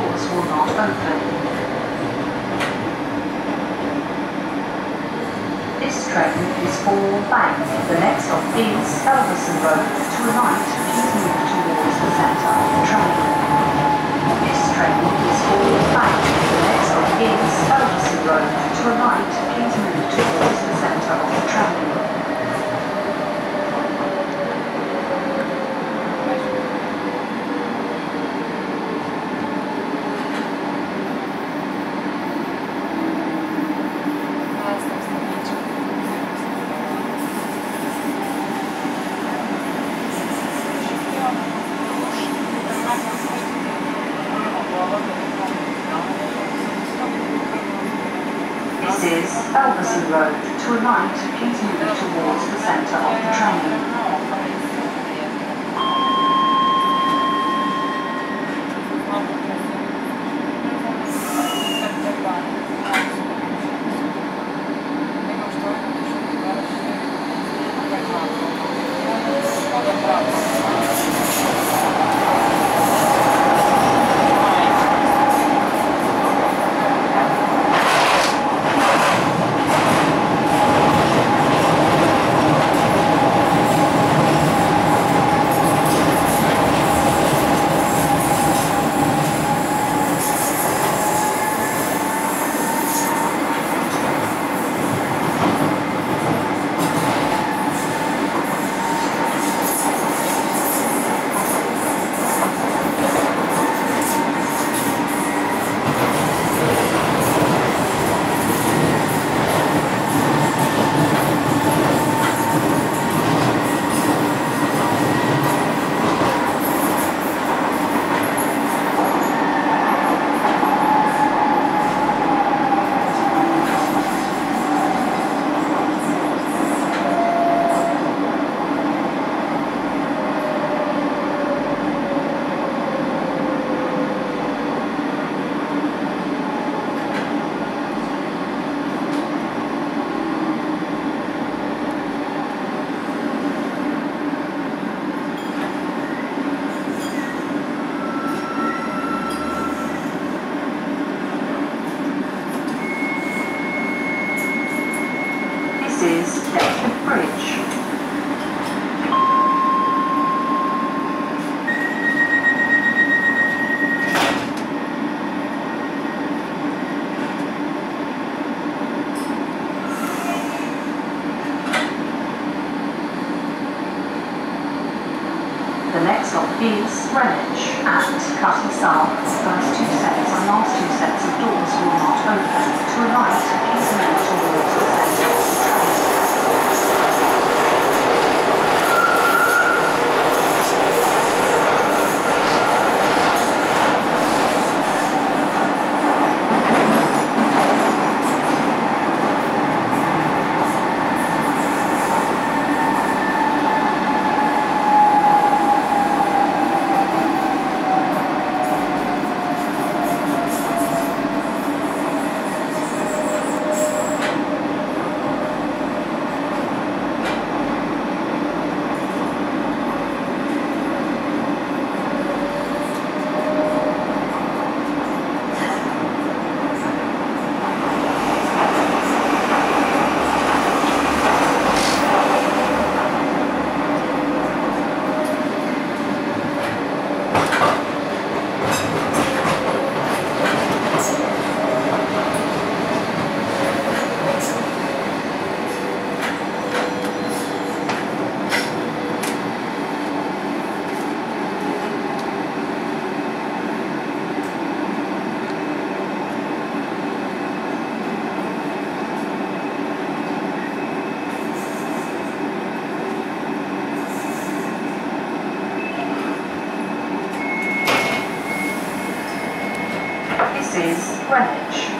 doors. This train is for Bank. The next stop is Elverson Road. To alight, please move towards the centre of the train. This train is for Bank. The next stop is Elverson Road. To alight, please move towards the centre of the train. This is Deptford Bridge. The next stop is Greenwich at Cutty Sark. First two sets and last two sets of doors will not open. To alight, please move towards the centre of the train. Is Greenwich.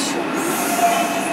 しょう。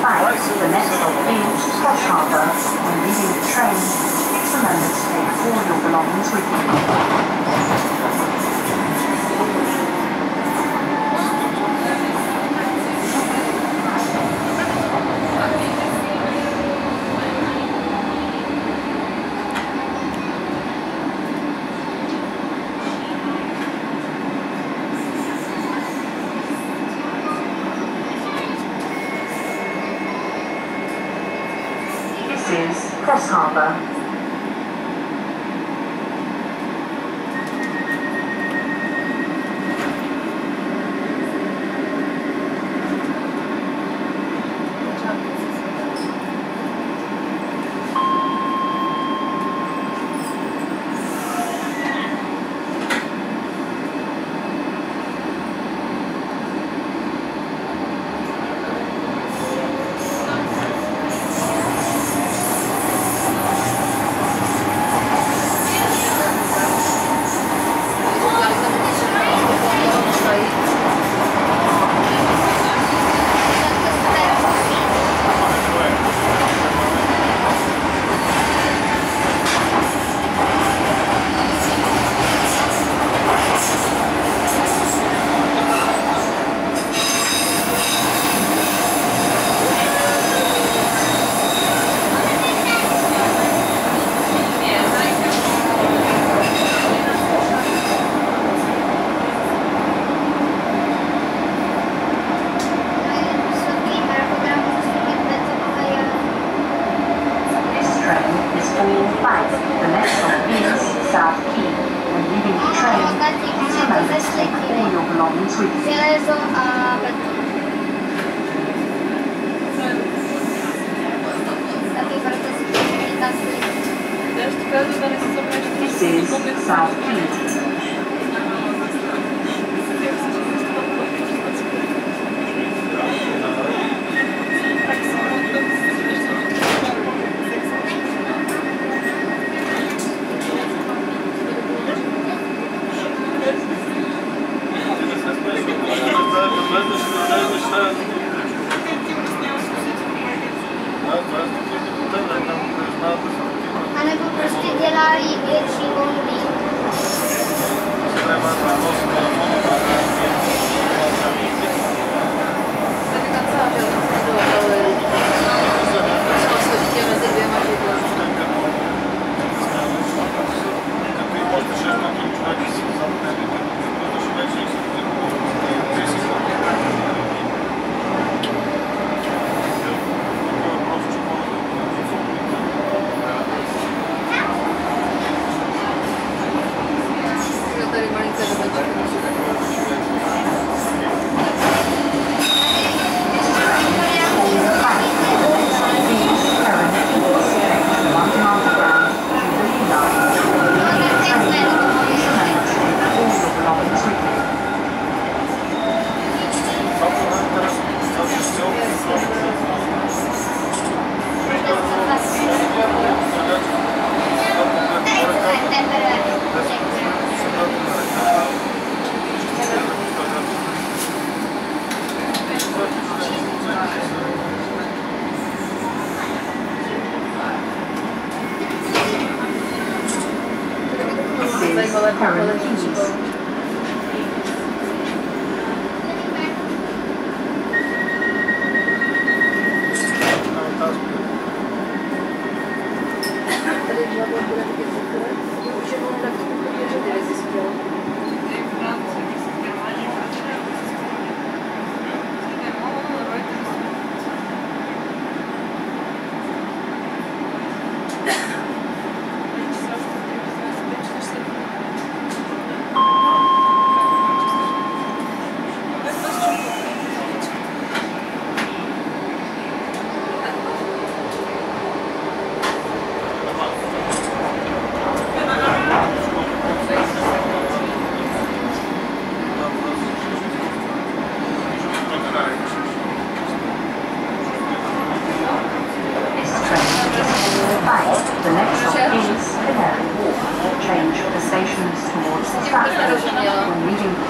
Back. The next the train, remember to take all your belongings with you. This is Cross versässlich reden. Viele so, äh, This is South Kent.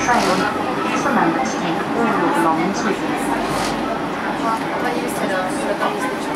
上有四门的题，都是冷门题。好，那你写。